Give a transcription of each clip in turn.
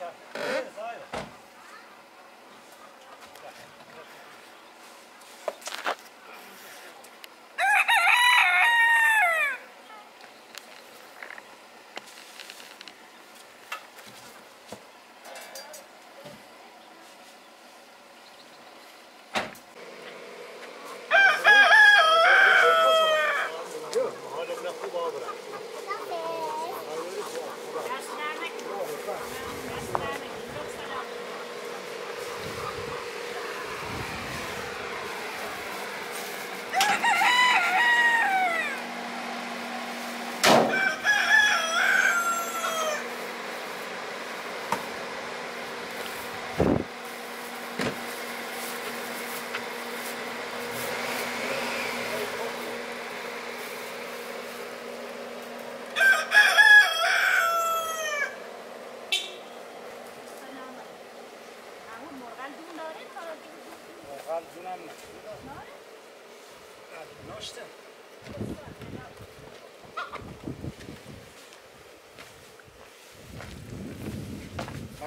Yeah.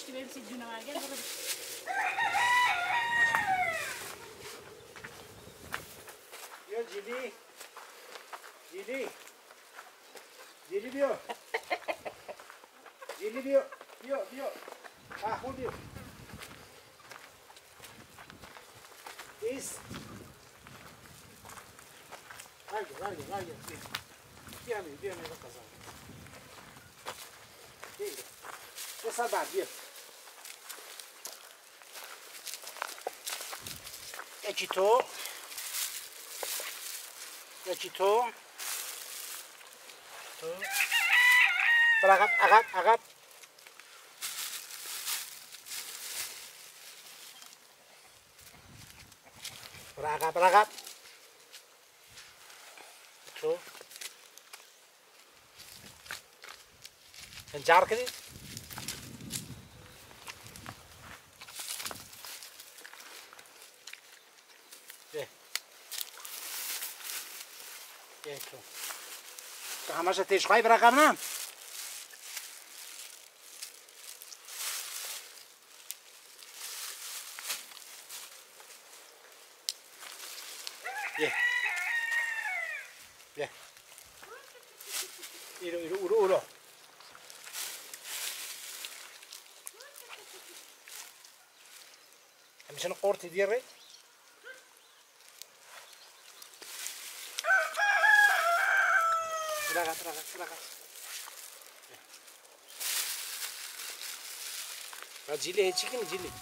işte benim size günah var. Gel burada. Gel Cili. Cili. Cili diyor. Cili diyor. Diyor diyor. Ah o diyor. Is. Larga, larga, larga. Vieni, vieni da casa. Vedi. Questa sabato, vieni. Ekito. Ekito. Tuh. Berangkat, angkat, angkat. Berangkat, berangkat. Tuh. Gencar ke mas até esgai para cá Ja, ja. Hier, Iro, iro, iro, iro. Hem ze nog rakati rakati rakati rajile eh. chikini jini, jini.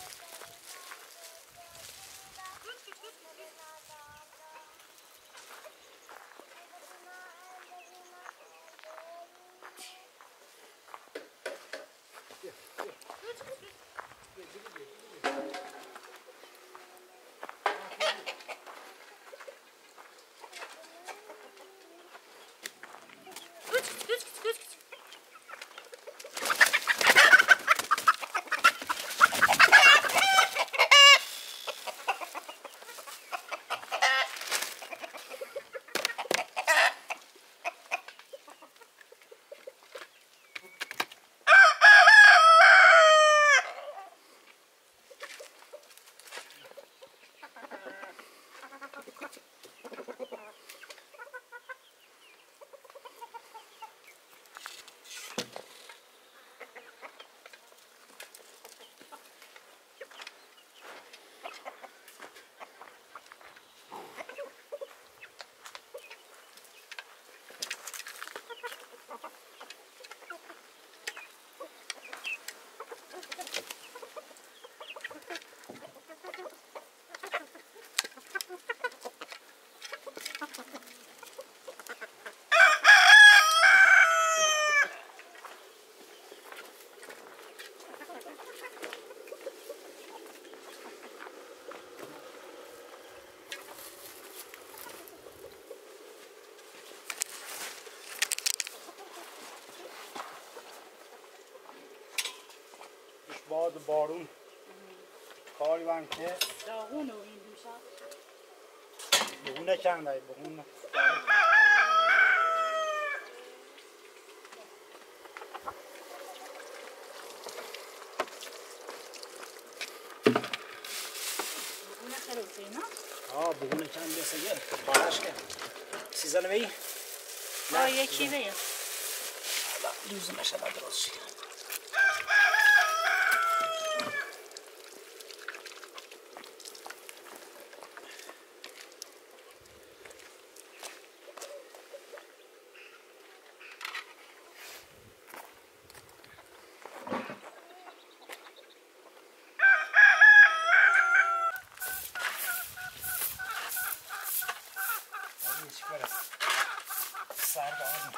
باد بارون کاری من که داغونه و این دوشا بگونه چند های بگونه ها بگونه چند بیسه یه پارش که سیزن بی؟ نه یکی بی دوزمشه بدراز شکرم ich werde es sagen.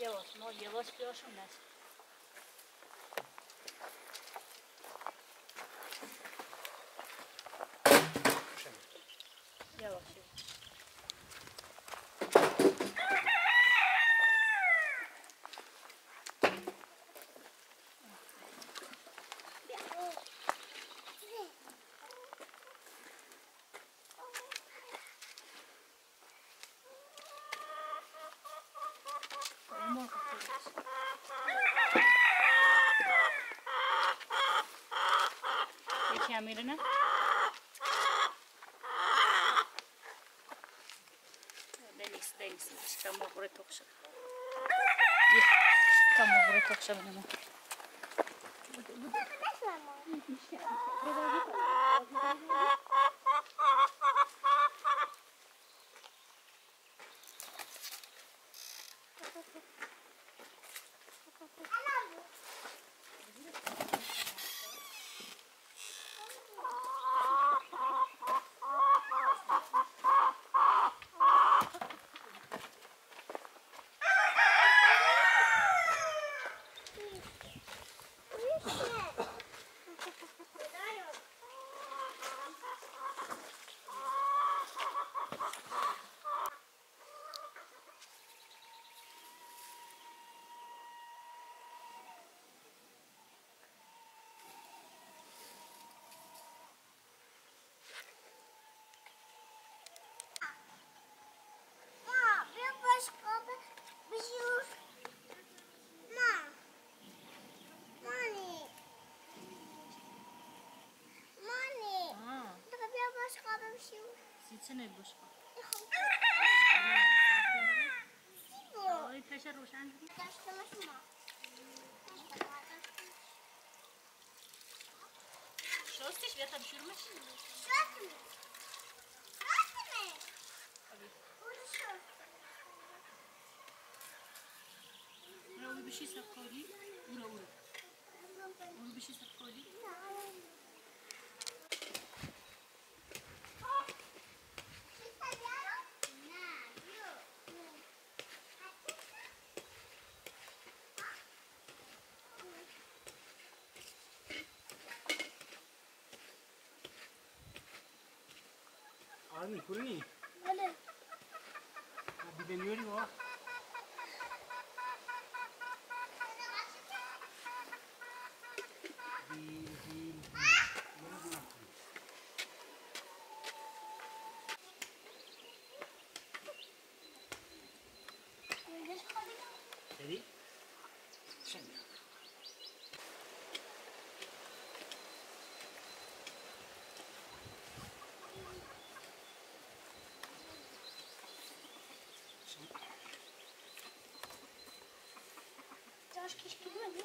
Yavaş, no, yavaş bir aşım nasıl? Смотри, там мокрый токша. Там мокрый токша, мама. Продолжи, пожалуйста. سمع بوش آقای پشر روشن شستش بیا تا بشورمش شستمش شستمش Ura ura bir şey sakali. Ura ura. Ura bir şey sakali. আমি করিনি বিরিয়ানি করি বাবা acho que isso tudo é né,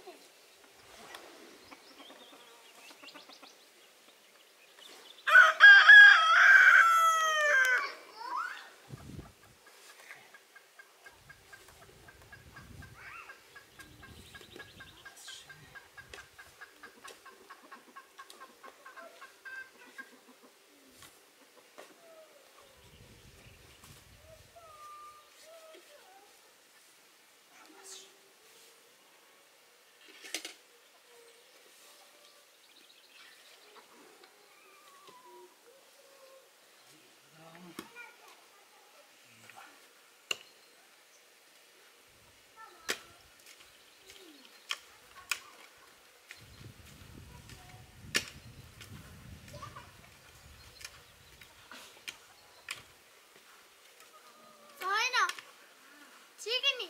चिकनी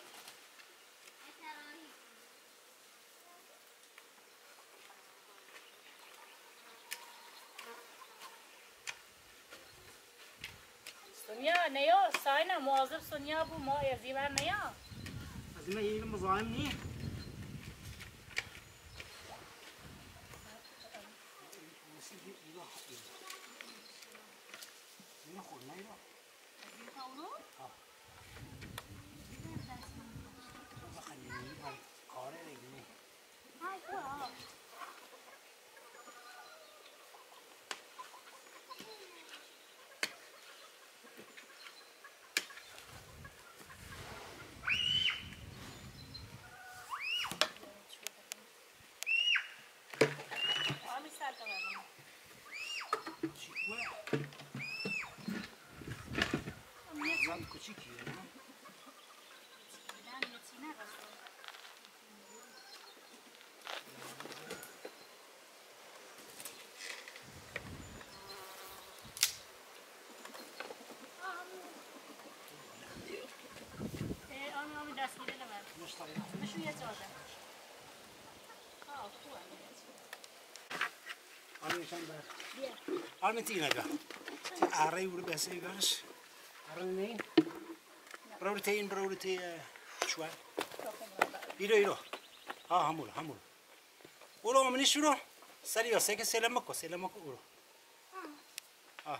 سنيا نيا ساينا مواظب سنيا ابو ما يا زيبان نيا زيبان يلمزايم نيه Armentina ga. Ti arai ur besa igash. Arnein. Brautein braute شوي. يرو يرو. ها همول همول. ورو مني شرو. سريع سكة سلامك سلامك ورو. آه.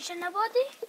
Ще на води?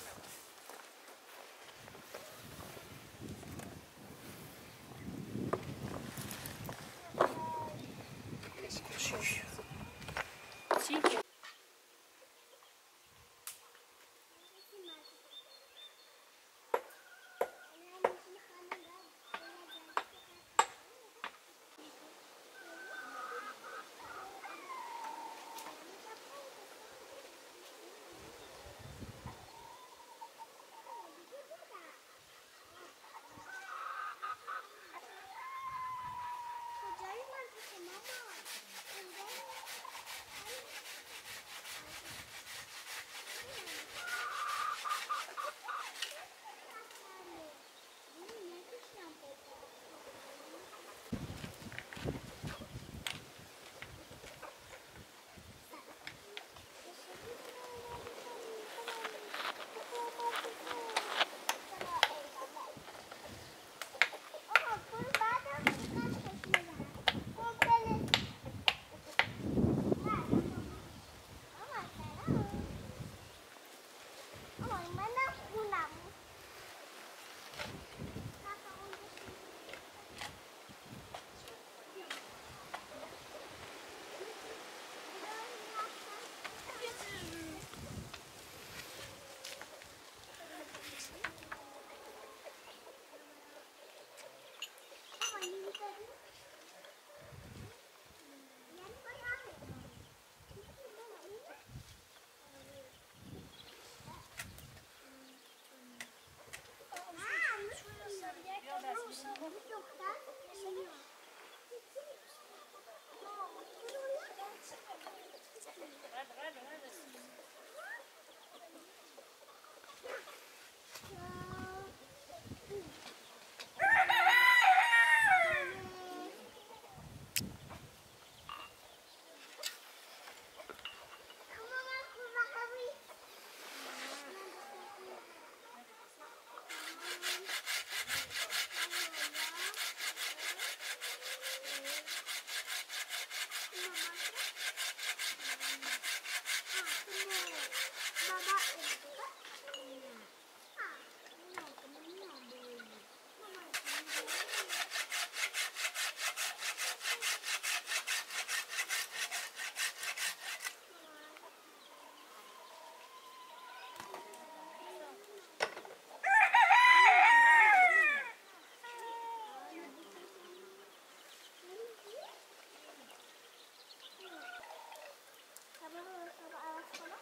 どうぞ。Sonra araştırma.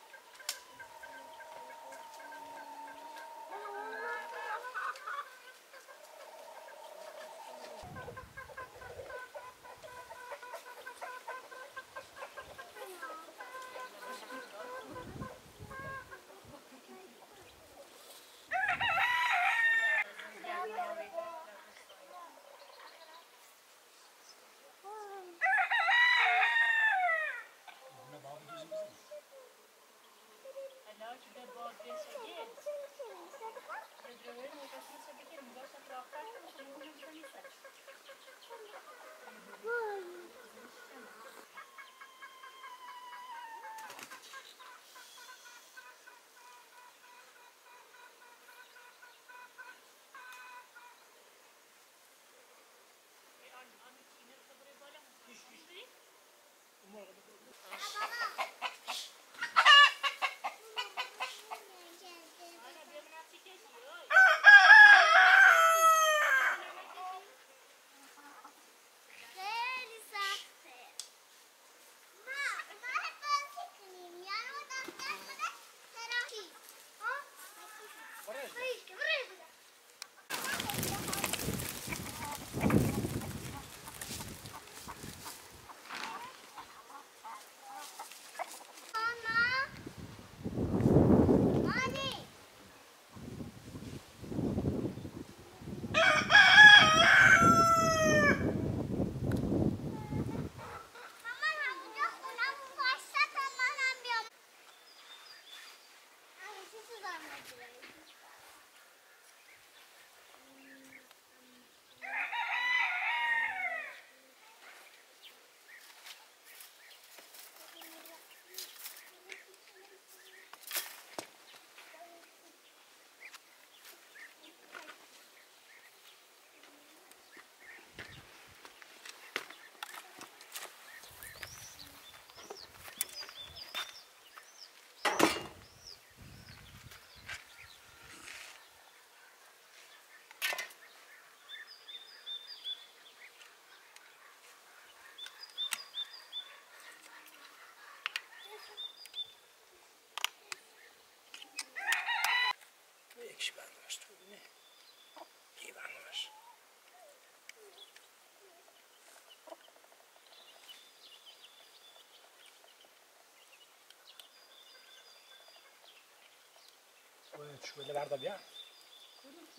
Şu böyle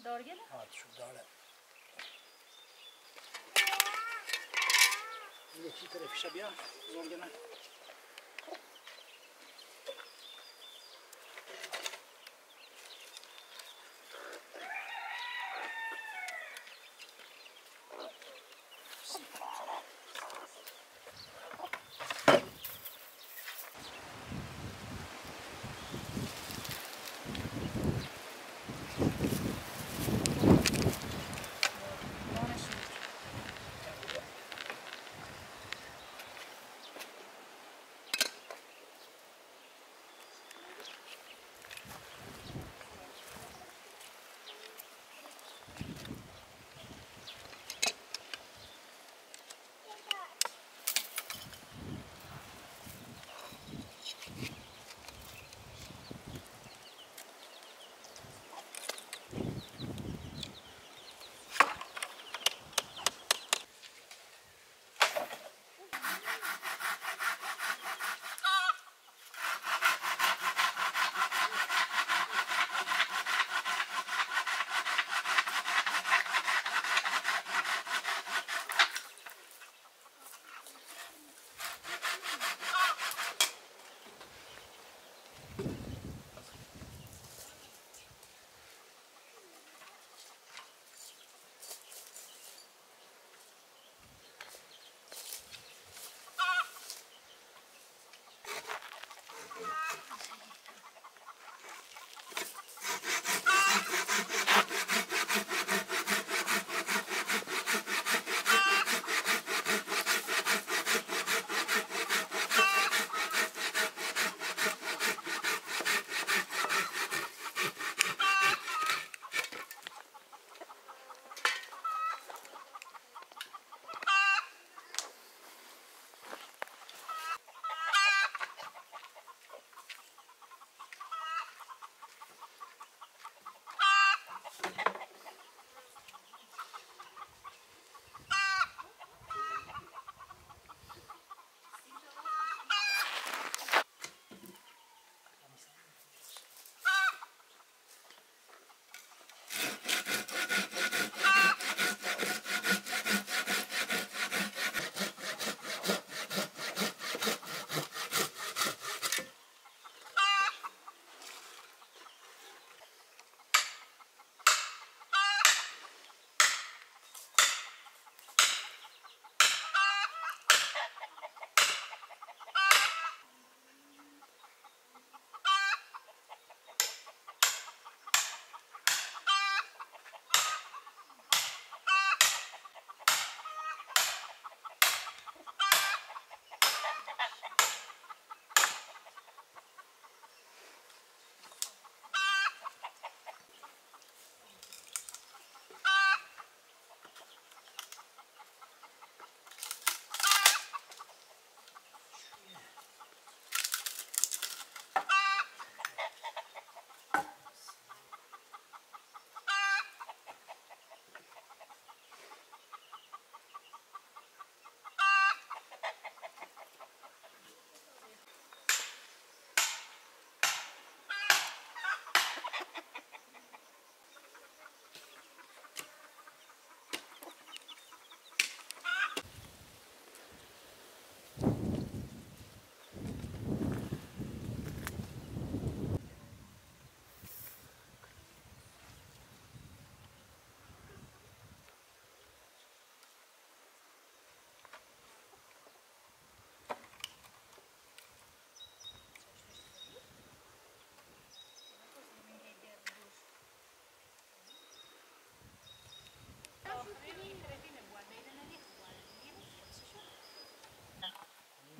Zor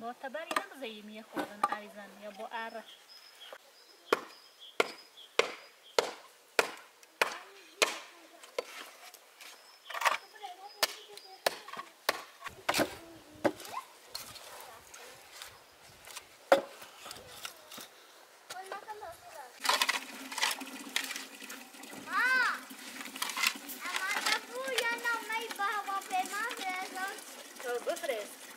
Bota ah, a barriga do zeio, minha cobra, na arizana, minha boara. Gostaria.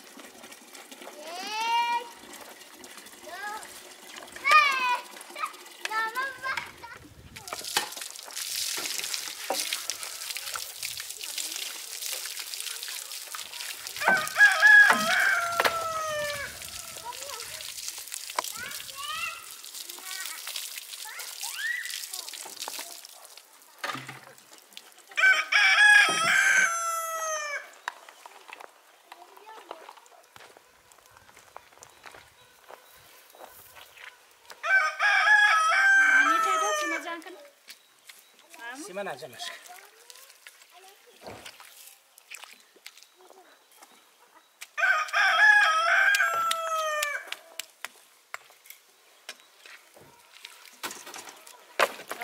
malzeme çıkıyor.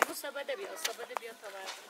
Bu sabah da bir, sabah da bir vardı.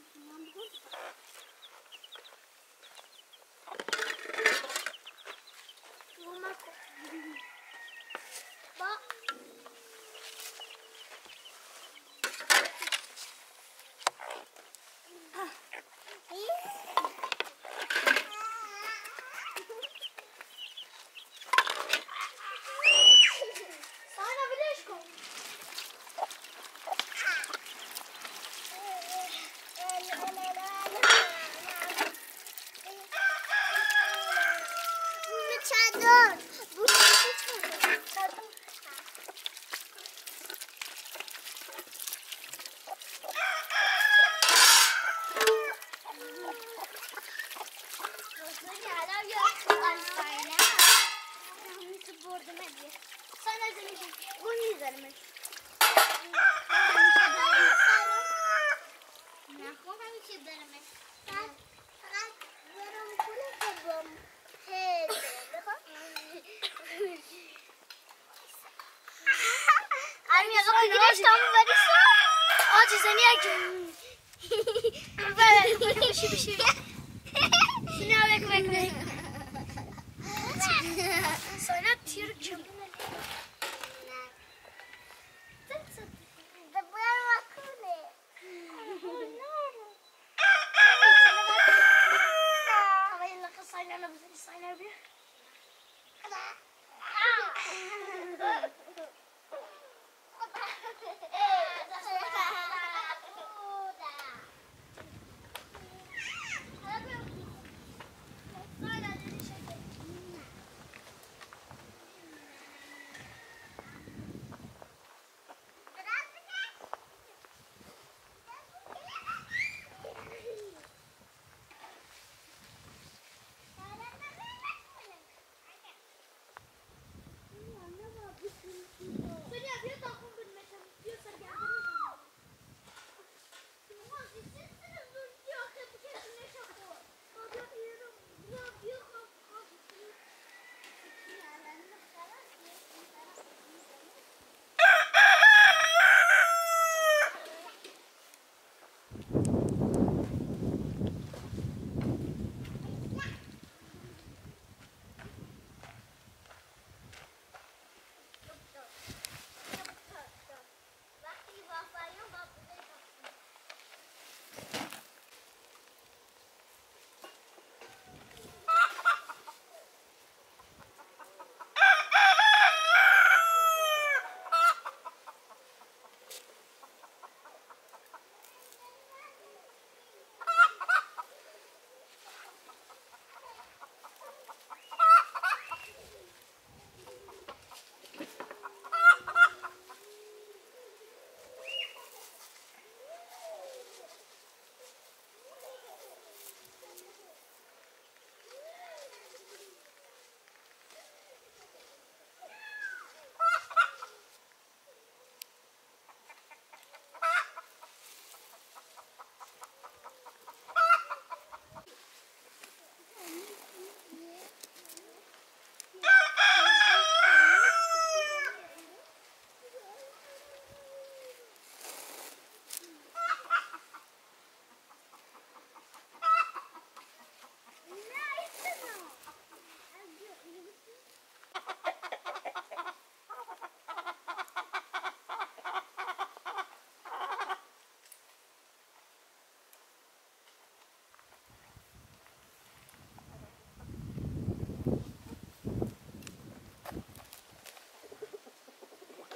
s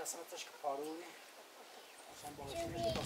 Já jsem trošku parůj. Jsem bohužel, že to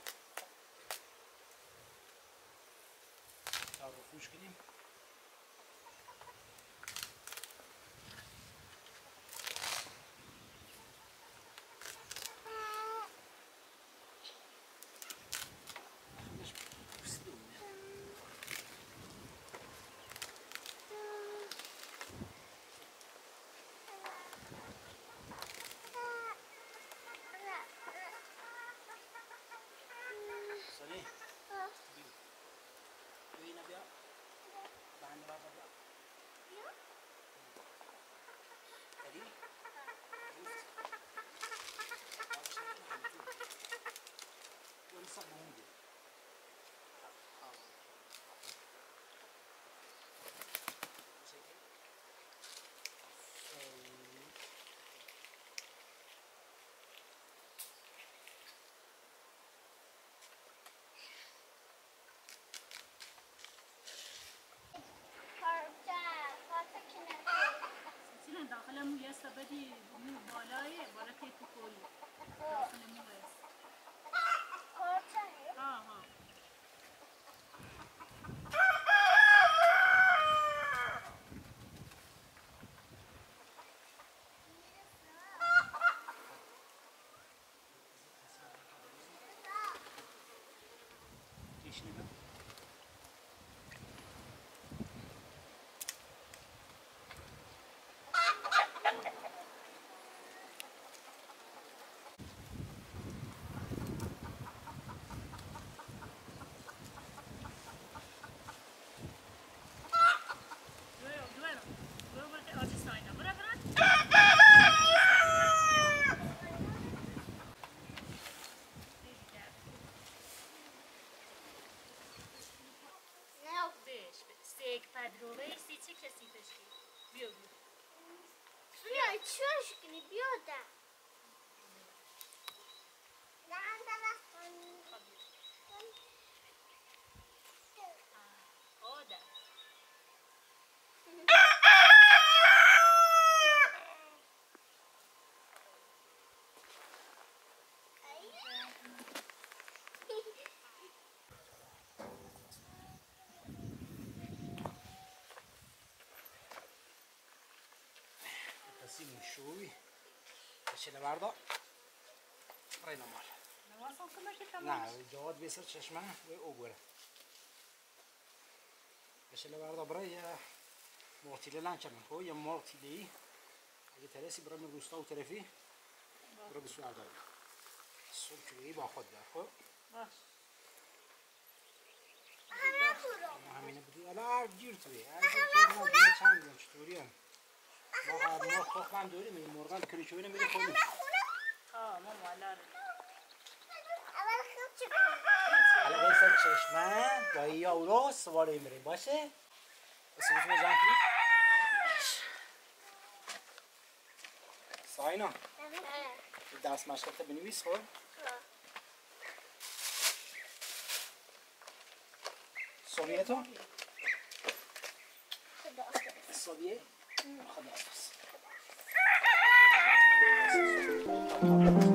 سبدی نو بالای برکه تو کل داخل مو هست ها ها Eşini ще сіточки. Білі. Чорщики не б'ють. si مشوي باش اللي بارده رينا مال نعم الجواد بيصير ششمه ويقوره باش اللي بارده بريا مورتي لي لانشا من هو مورتي لي اجي تلاسي برمي بوستاو تلفي برمي سوى عدد الصوت كبير باخد داخل همینه بودی الان هر جیر توی هر جیر توی چند گم چطوری هم ما خاک خب، هم داریم این مرغ هم کریچو بریم بریم خونه ها ما مالا اول خوب چی کنیم حالا بسه چشمه دایی یا اولو سواره بریم باشه بسه بسه جمع کنیم ساینا آره. دست مشقت بنویس خب سویه تو؟ سویه؟ Thank you.